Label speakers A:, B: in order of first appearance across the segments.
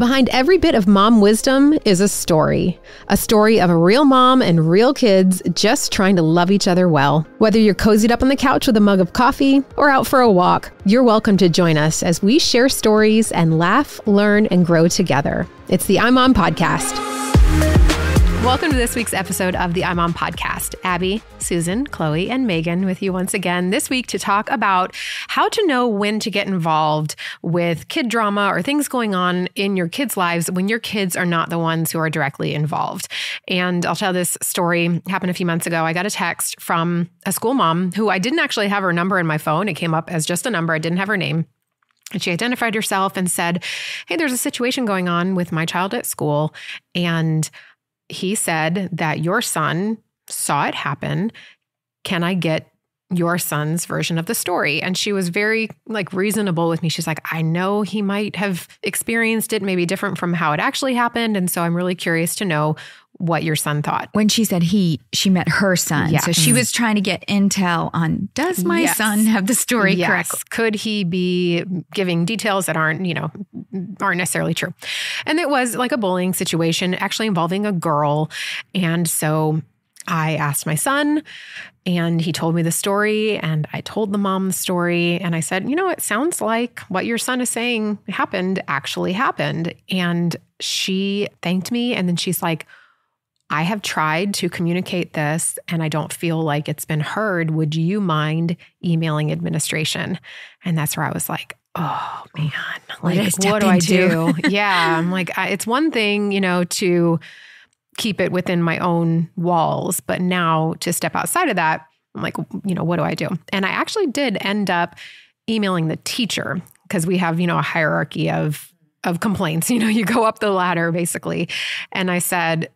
A: Behind every bit of mom wisdom is a story. A story of a real mom and real kids just trying to love each other well. Whether you're cozied up on the couch with a mug of coffee or out for a walk, you're welcome to join us as we share stories and laugh, learn, and grow together. It's the iMom Podcast. Welcome to this week's episode of the I iMom podcast. Abby, Susan, Chloe, and Megan with you once again this week to talk about how to know when to get involved with kid drama or things going on in your kids' lives when your kids are not the ones who are directly involved. And I'll tell this story happened a few months ago. I got a text from a school mom who I didn't actually have her number in my phone. It came up as just a number. I didn't have her name. And she identified herself and said, Hey, there's a situation going on with my child at school. And he said that your son saw it happen. Can I get your son's version of the story? And she was very like reasonable with me. She's like, I know he might have experienced it maybe different from how it actually happened. And so I'm really curious to know what your son thought.
B: When she said he, she met her son.
A: Yeah.
B: So she mm. was trying to get intel on does my
A: Yes.
B: son have the story
A: yes.
B: correctly?
A: Could he be giving details that aren't, you know, aren't necessarily true? And it was like a bullying situation, actually involving a girl. And so I asked my son, and he told me the story, and I told the mom the story. And I said, you know, it sounds like what your son is saying happened actually happened. And she thanked me. And then she's like, I have tried to communicate this and I don't feel like it's been heard. Would you mind emailing administration? And that's where I was like, oh man,
B: What
A: like,
B: step
A: what do I do? yeah. I'm like, I, it's one thing, you know, to keep it within my own walls, but now to step outside of that, I'm like, you know, what do I do? And I actually did end up emailing the teacher because we have, you know, a hierarchy of of complaints. You know, you go up the ladder basically. And I said,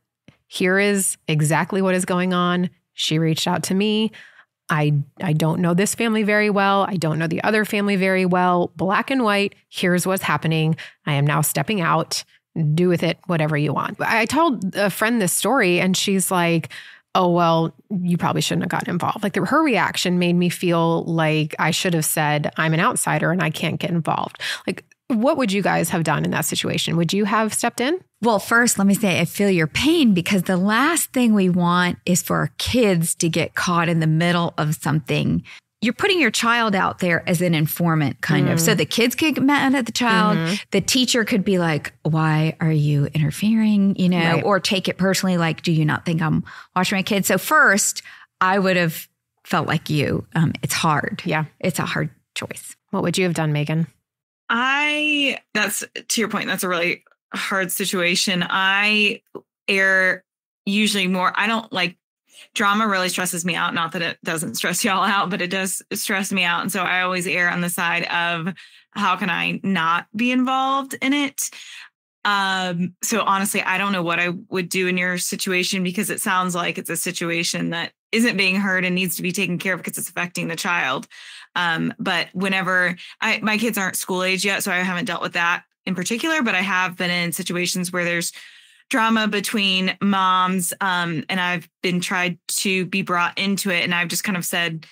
A: here is exactly what is going on. She reached out to me. I I don't know this family very well. I don't know the other family very well. Black and white, here's what's happening. I am now stepping out. Do with it whatever you want. I told a friend this story and she's like, "Oh, well, you probably shouldn't have gotten involved." Like the, her reaction made me feel like I should have said, "I'm an outsider and I can't get involved." Like what would you guys have done in that situation? Would you have stepped in?
B: Well, first, let me say I feel your pain because the last thing we want is for our kids to get caught in the middle of something. You're putting your child out there as an informant, kind of. So the kids could get mad at the child. The teacher could be like, Why are you interfering? You know,
A: Right.
B: or take it personally, like, Do you not think I'm watching my kids? So, first, I would have felt like you. Um, it's hard.
A: Yeah.
B: It's a hard choice.
A: What would you have done, Megan?
C: I that's to your point, that's a really hard situation. I err usually more I don't like drama really stresses me out. Not that it doesn't stress y'all out, but it does stress me out. And so I always err on the side of how can I not be involved in it? Um, so honestly, I don't know what I would do in your situation because it sounds like it's a situation that isn't being heard and needs to be taken care of because it's affecting the child. Um, but whenever I my kids aren't school age yet, so I haven't dealt with that in particular, but I have been in situations where there's drama between moms um, and I've been tried to be brought into it and I've just kind of said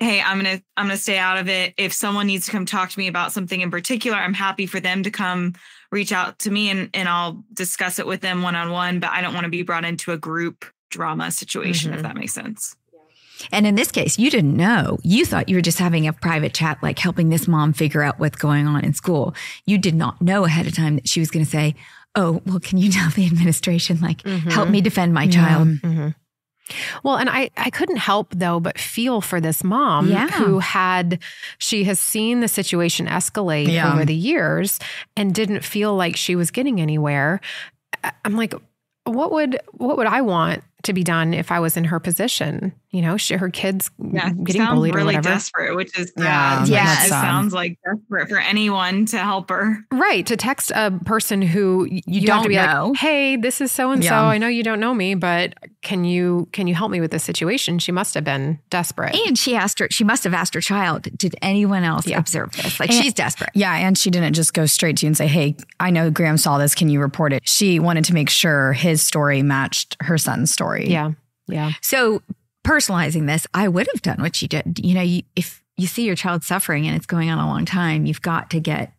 C: hey i'm gonna i'm gonna stay out of it if someone needs to come talk to me about something in particular i'm happy for them to come reach out to me and, and i'll discuss it with them one-on-one but i don't want to be brought into a group drama situation
A: Mhm.
C: if that makes sense
B: And in this case, you didn't know. You thought you were just having a private chat, like helping this mom figure out what's going on in school. You did not know ahead of time that she was going to say, Oh, well, can you tell the administration, like, help me defend my child?
A: Mm-hmm. Well, and I, I couldn't help though but feel for this mom
B: Yeah.
A: who had she has seen the situation escalate
D: Yeah.
A: over the years and didn't feel like she was getting anywhere. I'm like, what would what would I want to be done if I was in her position? You know, she, her kids
C: yeah
A: getting
C: sounds
A: bullied
C: really
A: or whatever.
C: desperate which is
D: Yeah,
C: sad.
B: that's
C: it
D: sad.
C: sounds like desperate for anyone to help her
A: Right. To text a person who y- you, have to
B: don't
A: be
B: know.
A: like, hey, this is so and so. I know you don't know me, but can you can you help me with this situation? She must have been desperate.
B: And she asked her, she must have asked her child, did anyone else
A: Yeah.
B: observe this? Like,
D: And-
B: she's desperate.
D: Yeah, and she didn't just go straight to you and say, "Hey, I know Graham saw this. Can you report it?" She wanted to make sure his story matched her son's story.
A: Yeah. Yeah.
B: So, personalizing this, I would have done what she did. You know, you, if you see your child suffering and it's going on a long time, you've got to get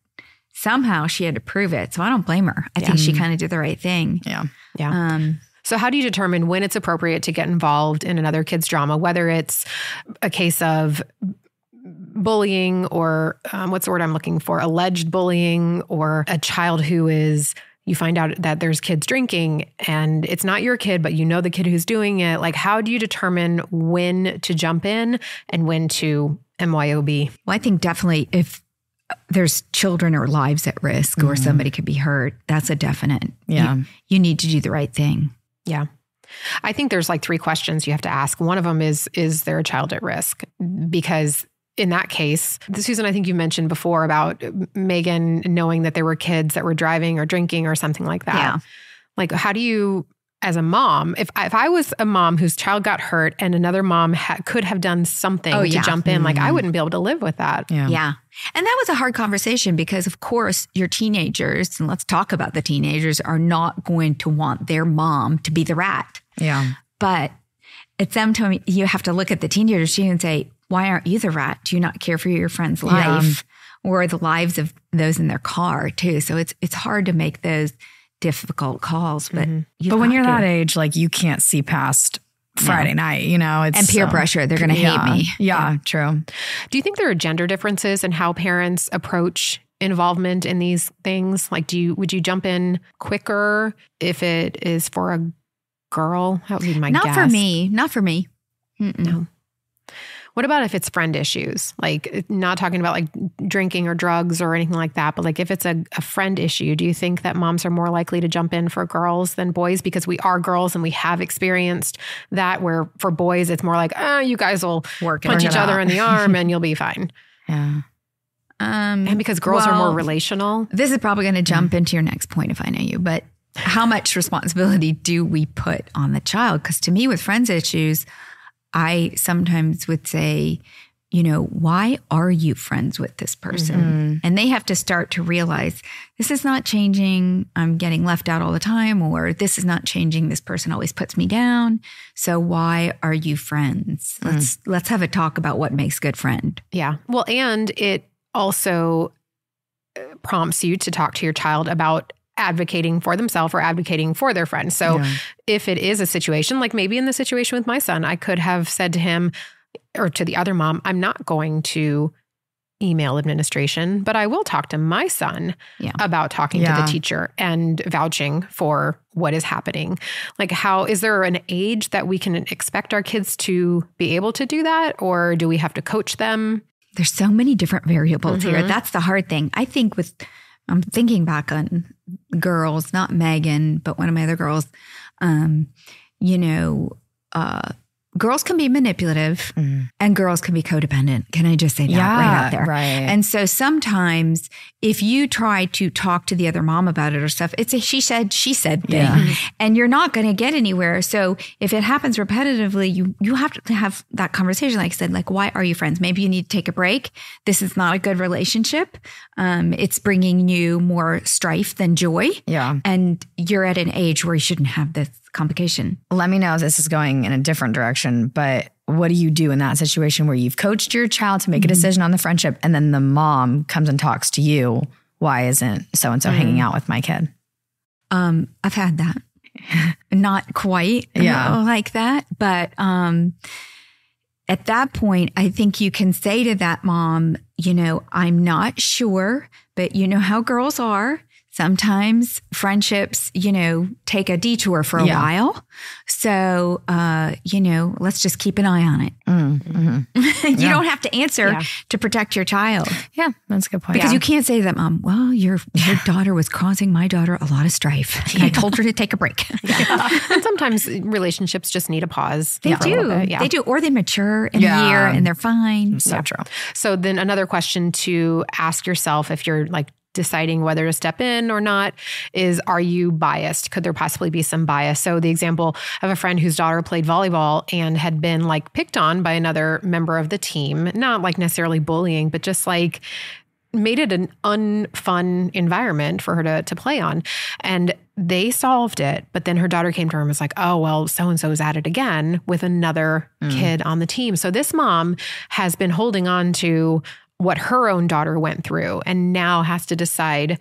B: somehow she had to prove it. So I don't blame her. I think she kind of did the right thing.
D: Yeah.
A: Yeah.
B: Um,
A: So, how do you determine when it's appropriate to get involved in another kid's drama, whether it's a case of bullying or um, what's the word I'm looking for? Alleged bullying or a child who is, you find out that there's kids drinking and it's not your kid, but you know the kid who's doing it. Like, how do you determine when to jump in and when to MYOB?
B: well, I think definitely if there's children or lives at risk or mm-hmm. somebody could be hurt, that's a definite.
D: Yeah.
B: You, you need to do the right thing.
A: Yeah. I think there's like three questions you have to ask. One of them is is there a child at risk? Because in that case, Susan, I think you mentioned before about Megan knowing that there were kids that were driving or drinking or something like that.
B: Yeah.
A: Like, how do you, as a mom, if if I was a mom whose child got hurt and another mom ha- could have done something
B: Oh,
A: to
B: yeah.
A: jump in, like I
D: Mhm.
A: wouldn't be able to live with that.
D: Yeah.
B: Yeah. And that was a hard conversation because, of course, your teenagers, and let's talk about the teenagers, are not going to want their mom to be the rat.
D: Yeah.
B: But at some time, you have to look at the teenagers and say, why aren't you the rat? Do you not care for your friend's
D: Yeah.
B: life or the lives of those in their car too? So it's it's hard to make those difficult calls. But
A: Mhm.
D: But when you're
B: to.
D: that age, like you can't see past Friday night, you know, it's
B: and peer
D: so-
B: pressure, they're going to
D: yeah.
B: hate me.
D: Yeah, true.
A: Do you think there are gender differences in how parents approach involvement in these things? Like, do you would you jump in quicker if it is for a girl? That would be my
B: Not
A: guess.
B: for me. Not for me. Mm-mm.
A: No. What about if it's friend issues? Like, eh, not talking about like drinking or drugs or anything like that, but like if it's a, a friend issue, do you think that moms are more likely to jump in for girls than boys because we are girls and we have experienced that? Where for boys, it's more like, oh, you guys will
D: Work
A: punch each other in the arm and you'll be fine.
D: Yeah.
B: Um,
A: And because girls are more relational.
B: This is probably going to jump mm. into your next point if I know you, but how much responsibility do we put on the child? Because to me, with friends issues, I sometimes would say, you know, why are you friends with this person? And they have to start to realize this is not changing. I'm getting left out all the time, or this is not changing. This person always puts me down. So why are you friends? Let's let's have a talk about what makes good friend.
A: Yeah. Well, and it also uh, prompts you to talk to your child about advocating for themselves or advocating for their friends. So
D: Yeah.
A: if it is a situation, like maybe in the situation with my son, I could have said to him or to the other mom, I'm not going to email administration, but I will talk to my son
B: Yeah.
A: about talking to the teacher and vouching for what is happening. Like, how is there an age that we can expect our kids to be able to do that? Or do we have to coach them?
B: there's so many different variables here.
A: Mhm.
B: That's the hard thing. I think with I'm thinking back on girls, not Megan, but one of my other girls. Um, you know, uh, girls can be manipulative
D: Mhm.
B: and girls can be codependent. Can I just say that
D: Yeah.
B: right out there?
D: Right.
B: And so sometimes if you try to talk to the other mom about it or stuff, it's a she said, she said thing.
D: Yeah.
B: And you're not going to get anywhere. So if it happens repetitively, you you have to have that conversation. Like I said, like, why are you friends? Maybe you need to take a break. This is not a good relationship. Um, it's bringing you more strife than joy.
D: yeah.
B: And you're at an age where you shouldn't have this complication.
D: Let me know if this is going in a different direction, but what do you do in that situation where you've coached your child to make a decision on the friendship and then the mom comes and talks to you? Why isn't so and so hanging out with my kid?
B: Um, I've had that. Not quite
D: Yeah.
B: like that, but um at that point, I think you can say to that mom, you know, I'm not sure, but you know how girls are. Sometimes friendships, you know, take a detour for a
D: Yeah.
B: while. So, uh, you know, let's just keep an eye on it.
D: Mm, mhm.
B: you
D: Yeah.
B: don't have to answer
A: Yeah.
B: to protect your child
D: Yeah, that's a good point.
B: because you can't say to that mom, well, your your daughter was causing my daughter a lot of strife. And I told her to take a break.
A: and sometimes relationships just need a pause.
B: They
A: for a little
B: do.
A: yeah.
B: They do. Or they mature in a year and they're fine.
D: so true.
A: So then another question to ask yourself if you're like deciding whether to step in or not is are you biased? Could there possibly be some bias? So the example of a friend whose daughter played volleyball and had been like picked on by another member of the team, not like necessarily bullying, but just like made it an unfun environment for her to, to play on. And they solved it. But then her daughter came to her and was like, oh, well, so and so is at it again with another mm. kid on the team. So this mom has been holding on to what her own daughter went through and now has to decide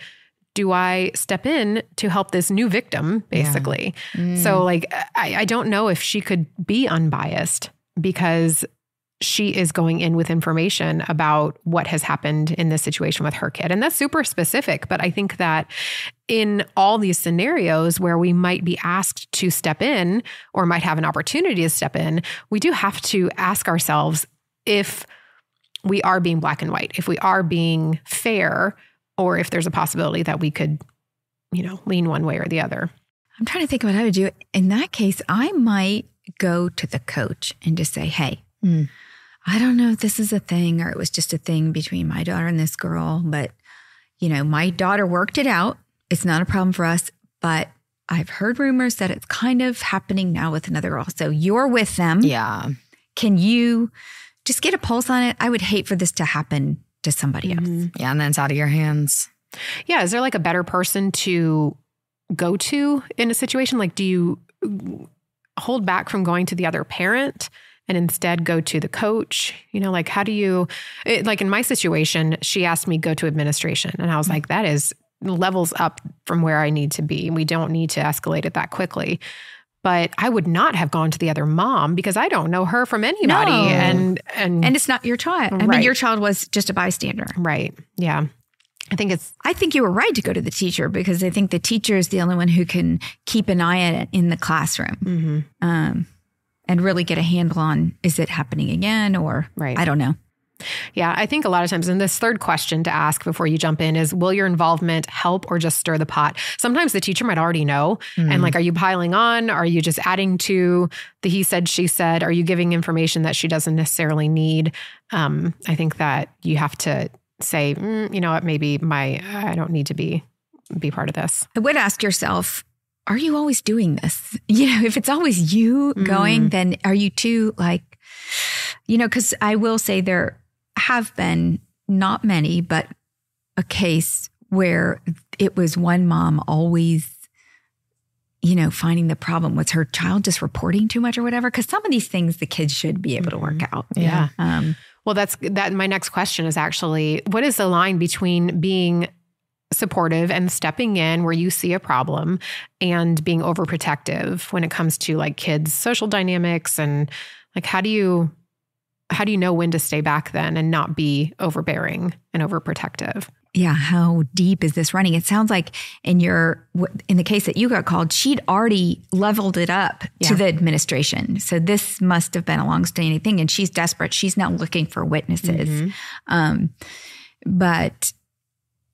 A: do I step in to help this new victim, basically? Yeah. Mm. So, like, I, I don't know if she could be unbiased because she is going in with information about what has happened in this situation with her kid. And that's super specific. But I think that in all these scenarios where we might be asked to step in or might have an opportunity to step in, we do have to ask ourselves if we are being black and white, if we are being fair or if there's a possibility that we could, you know, lean one way or the other.
B: I'm trying to think about how to do it. In that case, I might go to the coach and just say, hey, mm. I don't know if this is a thing or it was just a thing between my daughter and this girl, but, you know, my daughter worked it out. It's not a problem for us, but I've heard rumors that it's kind of happening now with another girl. So you're with them.
D: Yeah.
B: Can you just get a pulse on it? I would hate for this to happen to somebody mm-hmm. else.
D: Yeah, and then it's out of your hands.
A: Yeah. Is there like a better person to go to in a situation? Like, do you hold back from going to the other parent? and instead go to the coach you know like how do you it, like in my situation she asked me go to administration and i was like that is levels up from where i need to be we don't need to escalate it that quickly but I would not have gone to the other mom because I don't know her from anybody. No. And and
B: and it's not your child. I mean, your child was just a bystander.
A: Right. Yeah. I think it's.
B: I think you were right to go to the teacher because I think the teacher is the only one who can keep an eye on it in the classroom, mm-hmm. um, and really get a handle on is it happening again or right. I don't know.
A: Yeah, I think a lot of times, and this third question to ask before you jump in is Will your involvement help or just stir the pot? Sometimes the teacher might already know. Mm-hmm. And like, are you piling on? Are you just adding to the he said, she said? Are you giving information that she doesn't necessarily need? Um, I think that you have to say, mm, you know what, maybe my, I don't need to be be part of this.
B: I would ask yourself, are you always doing this? You know, if it's always you going, mm. then are you too like, you know, because I will say there have been not many, but a case where it was one mom always you know, finding the problem was her child just reporting too much or whatever. Cause some of these things the kids should be able to work mm-hmm. out.
A: Yeah. Um, well, that's that. My next question is actually what is the line between being supportive and stepping in where you see a problem and being overprotective when it comes to like kids' social dynamics and like how do you how do you know when to stay back then and not be overbearing and overprotective?
B: Yeah, how deep is this running? It sounds like in your in the case that you got called, she'd already leveled it up yeah. to the administration. So this must have been a longstanding thing, and she's desperate. She's now looking for witnesses. Mm-hmm. Um, but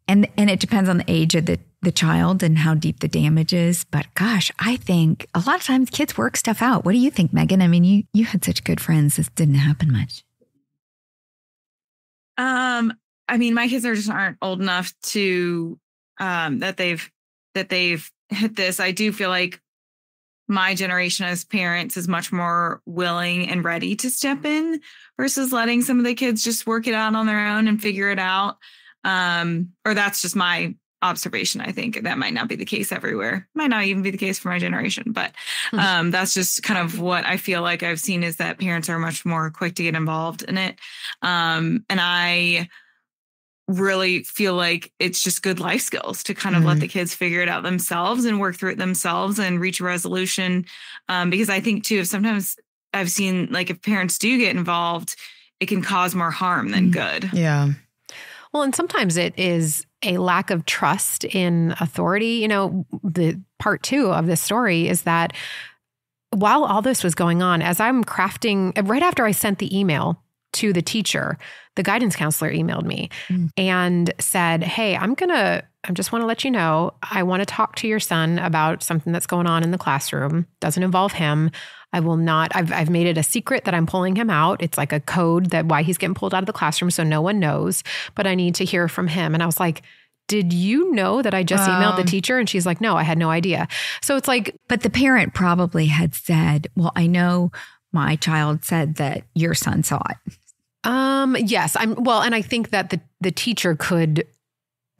B: and and it depends on the age of the the child and how deep the damage is. But gosh, I think a lot of times kids work stuff out. What do you think, Megan? I mean, you you had such good friends. This didn't happen much.
C: Um, I mean, my kids are just aren't old enough to um that they've that they've hit this. I do feel like my generation as parents is much more willing and ready to step in versus letting some of the kids just work it out on their own and figure it out. Um, or that's just my observation. I think that might not be the case everywhere. Might not even be the case for my generation, but hmm. um, that's just kind of what I feel like I've seen is that parents are much more quick to get involved in it. Um, and I really feel like it's just good life skills to kind of mm-hmm. let the kids figure it out themselves and work through it themselves and reach a resolution. Um, because I think too, if sometimes I've seen like if parents do get involved, it can cause more harm than mm-hmm. good.
D: Yeah.
A: Well, and sometimes it is a lack of trust in authority. You know, the part two of this story is that while all this was going on, as I'm crafting, right after I sent the email to the teacher, the guidance counselor emailed me mm. and said, Hey, I'm going to, I just want to let you know, I want to talk to your son about something that's going on in the classroom. Doesn't involve him. I will not, I've, I've made it a secret that I'm pulling him out. It's like a code that why he's getting pulled out of the classroom so no one knows, but I need to hear from him. And I was like, did you know that I just emailed the um. teacher? And she's like, no, I had no idea. So it's like,
B: but the parent probably had said, well, I know my child said that your son saw it.
A: Um, yes, I'm well, and I think that the the teacher could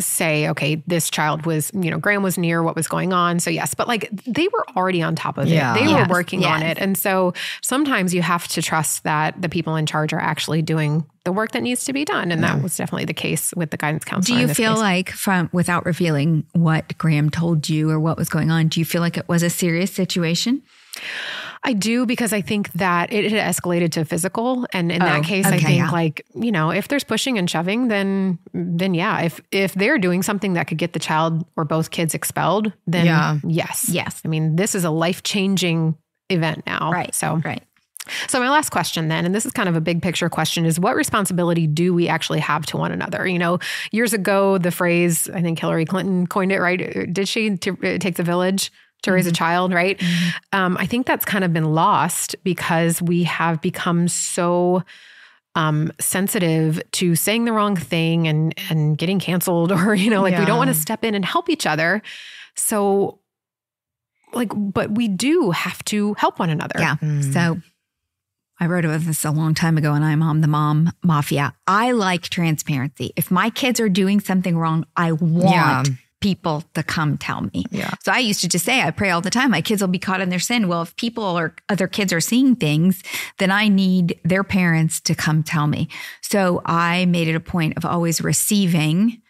A: say, okay, this child was, you know, Graham was near what was going on. So, yes, but like they were already on top of
D: Yeah.
A: it. They
B: Yes,
A: were working on it. And so sometimes you have to trust that the people in charge are actually doing the work that needs to be done. And that was definitely the case with the guidance counselor.
B: Do you feel
A: case.
B: like, from without revealing what Graham told you or what was going on, do you feel like it was a serious situation?
A: I do because I think that it had escalated to physical, and in
B: Oh,
A: that case, I think
B: yeah.
A: like you know, if there's pushing and shoving, then then yeah, if if they're doing something that could get the child or both kids expelled, then
D: Yeah.
A: yes,
B: Yes.
A: I mean, this is a life changing event now,
B: Right.
A: So
B: Right.
A: so my last question then, and this is kind of a big picture question, is what responsibility do we actually have to one another? You know, years ago, the phrase I think Hillary Clinton coined it, right? Did she to uh, take the village? To raise a child, right? Um, I think that's kind of been lost because we have become so um, sensitive to saying the wrong thing and and getting canceled, or you know, like we don't want to step in and help each other. So, like, but we do have to help one another.
B: Yeah.
D: Mm.
B: So I wrote about this a long time ago, and I'm on the mom mafia. I like transparency. If my kids are doing something wrong, I want
D: Yeah.
B: People to come tell me.
D: Yeah.
B: So I used to just say, I pray all the time, my kids will be caught in their sin. Well, if people or other kids are seeing things, then I need their parents to come tell me. So I made it a point of always receiving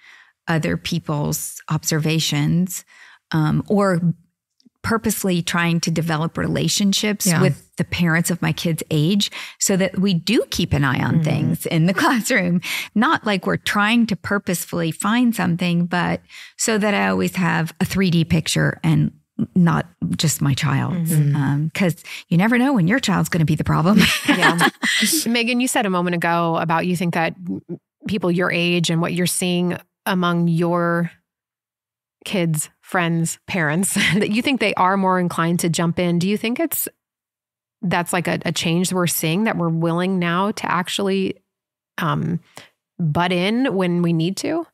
B: other people's observations um, or purposely trying to develop relationships
D: Yeah.
B: with the parents of my kids' age so that we do keep an eye on mm-hmm. things in the classroom. Not like we're trying to purposefully find something, but so that I always have a 3D picture and not just my child's. Mm-hmm. Mm-hmm. Um, because you never know when your child's going to be the problem.
A: yeah. Megan, you said a moment ago about you think that people your age and what you're seeing among your kids, friends, parents, that you think they are more inclined to jump in. Do you think it's that's like a, a change we're seeing that we're willing now to actually um, butt in when we need to?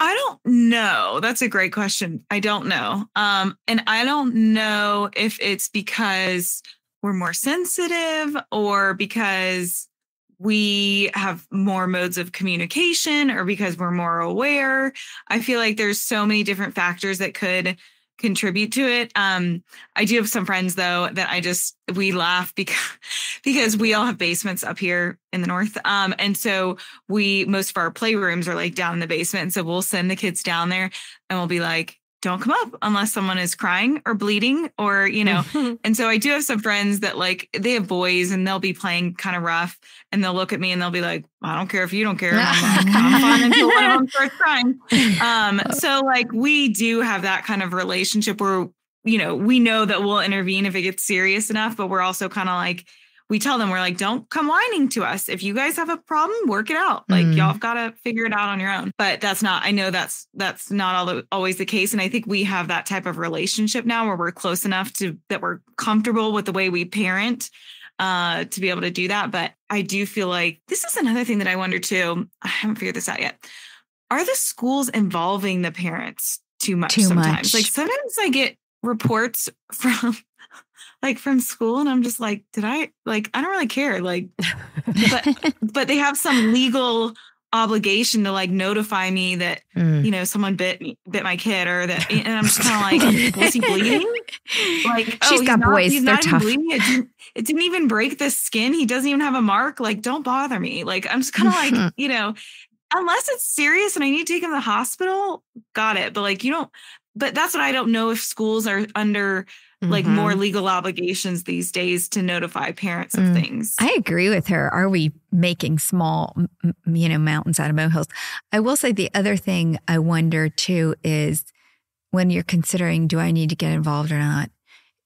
C: I don't know. That's a great question. I don't know. Um, and I don't know if it's because we're more sensitive or because we have more modes of communication or because we're more aware. I feel like there's so many different factors that could contribute to it. Um, I do have some friends though that I just we laugh because because we all have basements up here in the north. Um, and so we most of our playrooms are like down in the basement. So we'll send the kids down there and we'll be like, don't come up unless someone is crying or bleeding or, you know, and so I do have some friends that like they have boys and they'll be playing kind of rough and they'll look at me and they'll be like, I don't care if you don't care. I'm like, I'm fine until one of them starts crying. Um, so like we do have that kind of relationship where, you know, we know that we'll intervene if it gets serious enough, but we're also kind of like, we tell them, we're like, don't come whining to us. If you guys have a problem, work it out. Like
D: Mm.
C: y'all have got to figure it out on your own. But that's not, I know that's, that's not all, the, always the case. And I think we have that type of relationship now where we're close enough to, that we're comfortable with the way we parent uh, to be able to do that. But I do feel like this is another thing that I wonder too. I haven't figured this out yet. Are the schools involving the parents too much
B: Too
C: sometimes?
B: much.
C: Like sometimes I get reports from like from school and I'm just like, did I like I don't really care. Like but but they have some legal obligation to like notify me that
D: Mm.
C: you know someone bit me bit my kid or that and I'm just kind of like was he bleeding? Like oh,
B: She's
C: he's
B: got
C: not-
B: boys.
C: He's
B: They're
C: not even
B: tough.
C: bleeding. It didn't, it didn't even break the skin. He doesn't even have a mark. Like don't bother me. Like I'm just kind of like you know unless it's serious and I need to take him to the hospital. Got it. But like you don't. But that's what I don't know if schools are under like
A: Mhm.
C: more legal obligations these days to notify parents of
D: Mm.
C: things.
B: I agree with her. Are we making small, you know, mountains out of molehills? I will say the other thing I wonder too is when you're considering, do I need to get involved or not?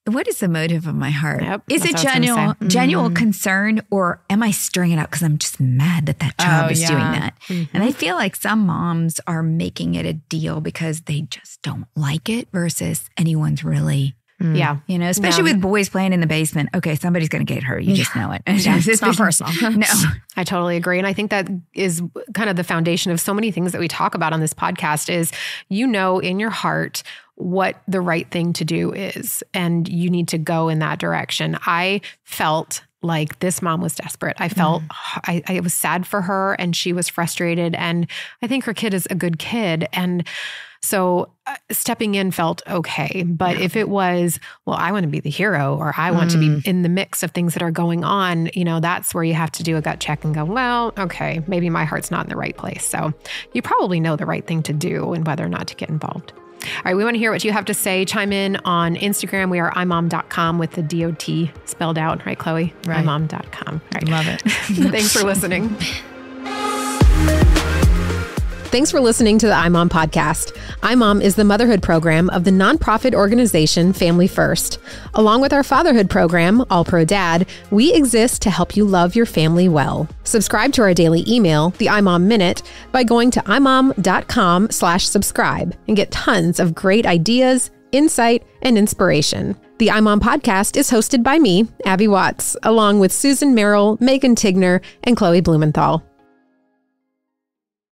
B: What is the motive of my heart?
A: Yep,
B: is it
A: what I was
B: genuine, genuine
D: Mm.
B: concern, or am I stirring it up because I'm just mad that that child
D: Oh,
B: is doing
D: yeah.
B: that?
A: Mhm.
B: And I feel like some moms are making it a deal because they just don't like it versus anyone's really,
D: Mm.
A: yeah.
B: you know, especially
A: Yeah.
B: with boys playing in the basement. Okay, somebody's going to get hurt. You just know it.
A: Yeah,
D: It's not personal.
B: no.
A: I totally agree. And I think that is kind of the foundation of so many things that we talk about on this podcast is you know in your heart what the right thing to do is and you need to go in that direction. I felt like this mom was desperate. I felt
D: Mm.
A: I, I was sad for her and she was frustrated. And I think her kid is a good kid. And so uh, stepping in felt okay. But if it was, well, I want to be the hero or I want to
D: Mm.
A: be in the mix of things that are going on, you know, that's where you have to do a gut check and go, well, okay, maybe my heart's not in the right place. So you probably know the right thing to do and whether or not to get involved. All right, we want to hear what you have to say. Chime in on Instagram. We are imom.com with the DOT spelled out, right, Chloe?
D: Right.
A: imom.com. All right.
D: Love it.
A: Thanks for listening. Thanks for listening to the iMom podcast. iMom is the motherhood program of the nonprofit organization Family First. Along with our fatherhood program, All Pro Dad, we exist to help you love your family well. Subscribe to our daily email, the iMom Minute, by going to imom.com slash subscribe and get tons of great ideas, insight, and inspiration. The iMom podcast is hosted by me, Abby Watts, along with Susan Merrill, Megan Tigner, and Chloe Blumenthal.